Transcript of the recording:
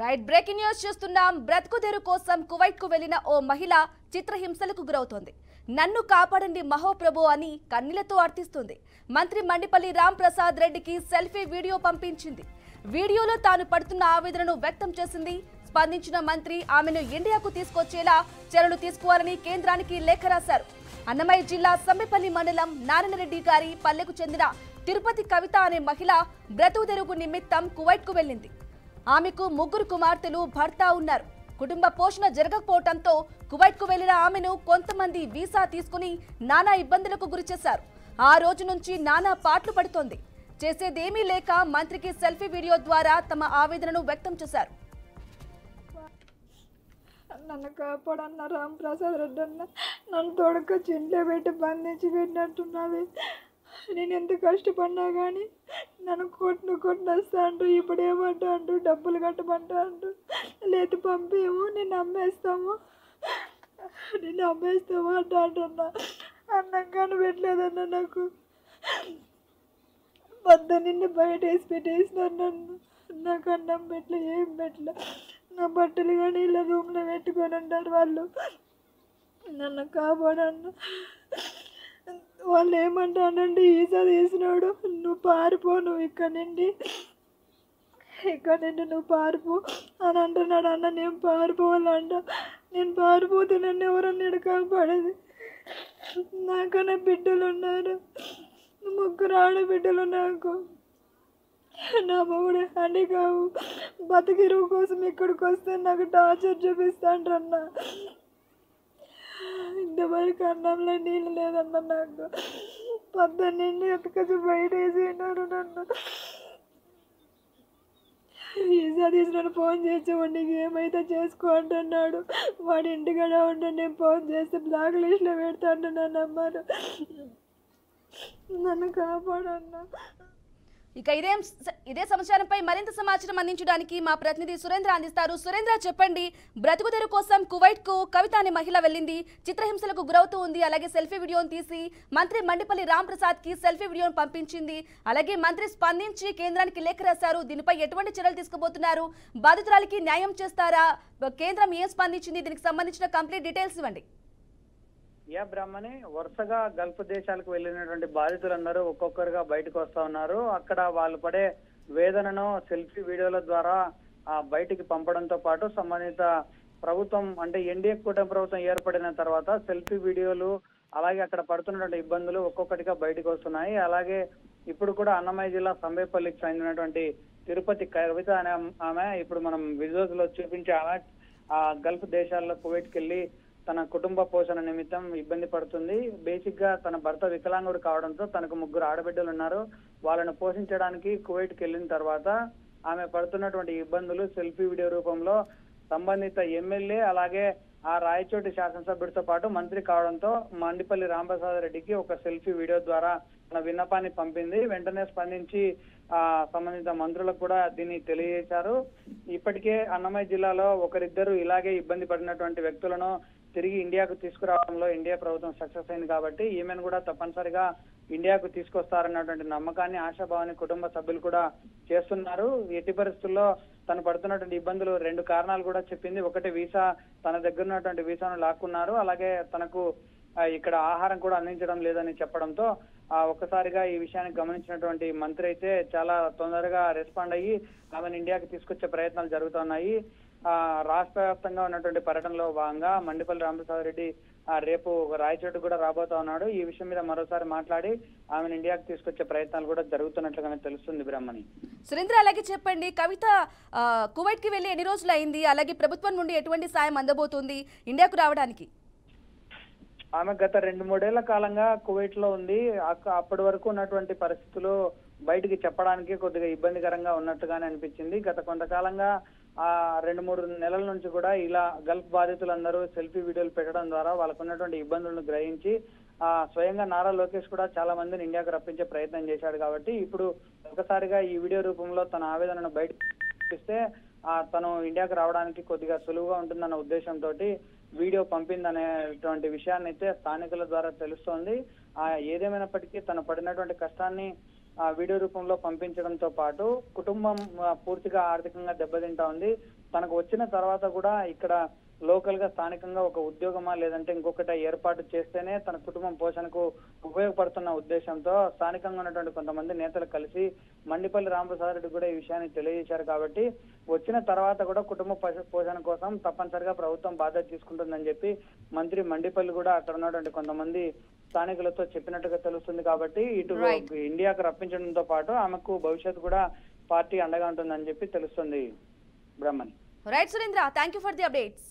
Right breaking news చూస్తున్నాం. బ్రతుకుదెరు కోసం కువైట్కు వెళ్ళిన ఓ మహిళ చిత్రహింసలకు గురవుతోంది. నన్ను కాపాడండి మహోప్రభు అని కన్నీలతో అర్థిస్తుంది. మంత్రి మండిపల్లి రామ్ ప్రసాద్ రెడ్డికి సెల్ఫీ వీడియో పంపించింది. వీడియోలో తాను పడుతున్న ఆవేదనను వ్యక్తం చేసింది. స్పందించిన మంత్రి ఆమెను ఇండియాకు తీసుకొచ్చేలా చర్యలు తీసుకోవాలని కేంద్రానికి లేఖ రాశారు. అన్నమయ్య జిల్లా సమ్మెపల్లి మండలం నారాయణరెడ్డి గారి పల్లెకు చెందిన తిరుపతి కవిత అనే మహిళ బ్రతుకుదెరుగు నిమిత్తం కువైట్కు వెళ్ళింది. ఆమెకు ముగ్గురు కుమార్తెలు భర్త ఉన్నారు. కుటుంబ పోషణ జరగకపోవడంతో కువైట్కు వెళ్ళిన ఆమెను కొంతమంది వీసా తీసుకుని నానా ఇబ్బందులకు గురిచేశారు ఆ రోజు నుంచి నానా పాట్లు పడుతోంది. చేసేదేమీ లేక మంత్రికి సెల్ఫీ వీడియో ద్వారా తమ ఆవేదనను వ్యక్తం చేశారు. నన్ను కాపాడన్న రామ్ ప్రసాద్ రెడ్డి అన్న నన్ను తొడక ఇంట్లో పెట్టి బంధించి పెట్టినట్టున్నది నేను ఎంత కష్టపడినా కానీ నన్ను కొట్టును కొట్టును వస్తా అంటూ ఇప్పుడు ఏమంటా అంటూ డబ్బులు కట్టమంటా అంటూ లేదు పంపేము నేను అమ్మేస్తాము. నేను అమ్మేస్తాము అంట అంటున్నా అన్నం కానీ పెట్టలేదన్న నాకు. పొద్దున్నే బయట వేసి పెట్టేసినారు నన్ను. నాకు అన్నం పెట్టలే ఏం పెట్టలే. నా బట్టలు కానీ ఇలా రూమ్లో పెట్టుకొని ఉంటారు వాళ్ళు. నన్ను కాపాడన్న వాళ్ళు ఏమంటానండి ఈసా తీసినాడు. నువ్వు పారిపో నువ్వు ఇక్కడ నుండి. ఇక్కడ నుండి నువ్వు పారిపో అని అంటున్నాడు అన్న నేను పారిపోవాలంట. నేను పారిపోతే నన్ను ఎవరన్నా కాపాడేది నాకన్నా బిడ్డలు ఉన్నారు ముగ్గురు ఆడబిడ్డలు నాకు నా మొగుడు అని కావు. బతికిరువు కోసం ఇక్కడికి వస్తే నాకు టార్చర్ చూపిస్తాండ్రన్న. ఇంతవరకు అన్నంలో నీళ్ళు లేదన్న నాకు. పొద్దున్నే ఎత్తుకొచ్చి బయట వేసినాడు నన్ను. వీసా తీసినాడు ఫోన్ చేసి నీకు ఏమైతే చేసుకో అంటున్నాడు. వాడి ఇంటికాడ ఉంటే నేను ఫోన్ చేస్తే బ్లాక్ లిస్ట్లో పెడతా అంటున్నాను అమ్మారు నన్ను. కాపాడన్నా ఇక ఇదే ఇదే సమాచారంపై మరింత సమాచారం అందించడానికి మా ప్రతినిధి సురేంద్ర అందిస్తారు. సురేంద్ర చెప్పండి. బ్రతుకుదెరు కోసం కువైట్కు కవిత అనే మహిళ వెళ్ళింది. చిత్రహింసలకు గురవుతూ ఉంది. అలాగే సెల్ఫీ వీడియోను తీసి మంత్రి మండిపల్లి రామ్ ప్రసాద్కి సెల్ఫీ వీడియోను పంపించింది. అలాగే మంత్రి స్పందించి కేంద్రానికి లేఖ రాశారు. దీనిపై ఎటువంటి చర్యలు తీసుకుపోతున్నారు? బాధితురాలికి న్యాయం చేస్తారా? కేంద్రం ఏం స్పందించింది? దీనికి సంబంధించిన కంప్లీట్ డీటెయిల్స్ ఇవ్వండి. యా బ్రహ్మని వరుసగా గల్ఫ్ దేశాలకు వెళ్ళినటువంటి బాధితులందరూ ఒక్కొక్కరుగా బయటకు వస్తా ఉన్నారు. అక్కడ వాళ్ళు పడే వేదనను సెల్ఫీ వీడియోల ద్వారా ఆ బయటికి పంపడంతో పాటు సంబంధిత ప్రభుత్వం అంటే ఎన్డీఏ కూటమి ప్రభుత్వం ఏర్పడిన తర్వాత సెల్ఫీ వీడియోలు అలాగే అక్కడ పడుతున్నటువంటి ఇబ్బందులు ఒక్కొక్కటిగా బయటకు వస్తున్నాయి. అలాగే ఇప్పుడు కూడా అన్నమయ్య జిల్లా సంబేపల్లికి చెందినటువంటి తిరుపతి కవిత అనే ఆమె ఇప్పుడు మనం విజువల్స్లో చూపించే ఆమె ఆ గల్ఫ్ దేశాల్లో కువైట్కి వెళ్ళి తన కుటుంబ పోషణ నిమిత్తం ఇబ్బంది పడుతుంది. బేసిక్గా తన భర్త వికలాంగుడు కావడంతో తనకు ముగ్గురు ఆడబిడ్డలు ఉన్నారు. వాళ్ళను పోషించడానికి కువైట్కి వెళ్ళిన తర్వాత ఆమె పడుతున్నటువంటి ఇబ్బందులు సెల్ఫీ వీడియో రూపంలో సంబంధిత ఎమ్మెల్యే అలాగే ఆ రాయచోటి శాసనసభ్యుడితో పాటు మంత్రి కావడంతో మండిపల్లి రాంప్రసాద్ రెడ్డికి ఒక సెల్ఫీ వీడియో ద్వారా తన విన్నపాన్ని పంపింది. వెంటనే స్పందించి ఆ సంబంధిత మంత్రులకు కూడా దీన్ని తెలియజేశారు. ఇప్పటికే అన్నమయ్య జిల్లాలో ఒకరిద్దరు ఇలాగే ఇబ్బంది పడినటువంటి వ్యక్తులను తిరిగి ఇండియాకు తీసుకురావడంలో ఇండియా ప్రభుత్వం సక్సెస్ అయింది కాబట్టి ఈమెను కూడా తప్పనిసరిగా ఇండియాకు తీసుకొస్తారన్నటువంటి నమ్మకాన్ని ఆశాభావాన్ని కుటుంబ సభ్యులు కూడా చేస్తున్నారు. ఎట్టి పరిస్థితుల్లో తను పడుతున్నటువంటి ఇబ్బందులు రెండు కారణాలు కూడా చెప్పింది. ఒకటి వీసా తన దగ్గర ఉన్నటువంటి వీసాను లాక్కున్నారు. అలాగే తనకు ఇక్కడ ఆహారం కూడా అందించడం లేదని చెప్పడంతో ఆ ఒక్కసారిగా ఈ విషయాన్ని గమనించినటువంటి మంత్రి అయితే చాలా తొందరగా రెస్పాండ్ అయ్యి ఆమెను ఇండియాకి తీసుకొచ్చే ప్రయత్నాలు జరుగుతున్నాయి. రాష్ట్ర వ్యాప్తంగా ఉన్నటువంటి పర్యటనలో భాగంగా మండిపల్లి రామప్రసాద్ రెడ్డి రేపు రాయచోటు కూడా రాబోతా ఉన్నాడు. ఈ విషయం మీద మరోసారి మాట్లాడి ఆమెను ఇండియాకి తీసుకొచ్చే ప్రయత్నాలు కూడా జరుగుతున్నట్లుగానే తెలుస్తుంది బ్రహ్మణి. సురేంద్ర అలాగే చెప్పండి. కవిత కువైట్కి వెళ్ళి ఎన్ని రోజులు అయింది అలాగే ప్రభుత్వం నుండి ఎటువంటి సాయం అందబోతుంది ఇండియాకు రావడానికి? ఆమె గత రెండు మూడేళ్ళ కాలంగా కువైట్లో ఉంది అప్పటి వరకు ఉన్నటువంటి పరిస్థితులు బయటికి చెప్పడానికి కొద్దిగా ఇబ్బందికరంగా ఉన్నట్టుగానే అనిపించింది. గత కొంతకాలంగా రెండు మూడు నెలల నుంచి కూడా ఇలా గల్ఫ్ బాధితులందరూ సెల్ఫీ వీడియోలు పెట్టడం ద్వారా వాళ్ళకు ఉన్నటువంటి ఇబ్బందులను గ్రహించి ఆ స్వయంగా నారా లోకేష్ కూడా చాలా మందిని ఇండియాకు రప్పించే ప్రయత్నం చేశాడు కాబట్టి ఇప్పుడు ఒకసారిగా ఈ వీడియో రూపంలో తన ఆవేదనను బయట ఇస్తే ఆ తను ఇండియాకు రావడానికి కొద్దిగా సులువుగా ఉంటుందన్న ఉద్దేశంతో వీడియో పంపిందనేటువంటి విషయాన్ని అయితే స్థానికుల ద్వారా తెలుస్తోంది. ఆ ఏదేమైనప్పటికీ తను పడినటువంటి కష్టాన్ని వీడియో రూపంలో పంపించడంతో పాటు కుటుంబం పూర్తిగా ఆర్థికంగా దెబ్బతింటా ఉంది. తనకు వచ్చిన తర్వాత కూడా ఇక్కడ లోకల్గా స్థానికంగా ఒక ఉద్యోగమా లేదంటే ఇంకొకటి ఏర్పాటు చేస్తేనే తన కుటుంబం పోషణకు ఉపయోగపడుతున్న ఉద్దేశంతో స్థానికంగా ఉన్నటువంటి కొంతమంది నేతలు కలిసి మండిపల్లి రామప్రసాద్ రెడ్డి కూడా ఈ విషయాన్ని తెలియజేశారు కాబట్టి వచ్చిన తర్వాత కూడా కుటుంబ పోషణ కోసం తప్పనిసరిగా ప్రభుత్వం బాధ్యత తీసుకుంటుందని చెప్పి మంత్రి మండిపల్లి కూడా అక్కడ ఉన్నటువంటి కొంతమంది స్థానికులతో చెప్పినట్టుగా తెలుస్తుంది కాబట్టి ఇటు. ఇండియాకు రప్పించడంతో పాటు ఆమెకు భవిష్యత్తు కూడా పార్టీ అండగా ఉంటుందని చెప్పి తెలుస్తుంది Brahmani. Right Surendra. Thank you for the updates